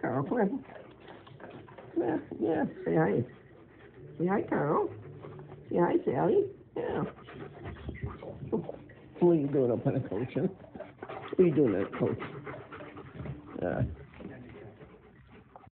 Carl. Come on. Yeah, yeah. Say hi. Say hi, Carl. Say hi, Sally. Yeah. What are you doing up on the coach, huh? What are you doing there, coach? Uh,